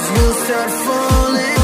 Cause we'll start falling